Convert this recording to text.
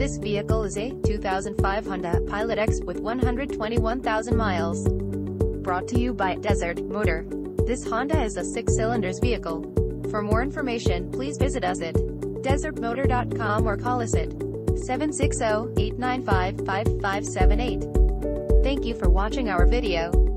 This vehicle is a 2005 Honda Pilot X with 121,000 miles. Brought to you by Desert Motor. This Honda is a six-cylinders vehicle. For more information, please visit us at desertmotor.com or call us at 760-895-5578. Thank you for watching our video.